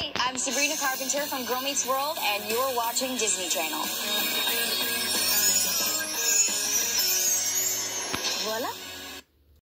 Hey, I'm Sabrina Carpenter from Girl Meets World, and you're watching Disney Channel. Voila.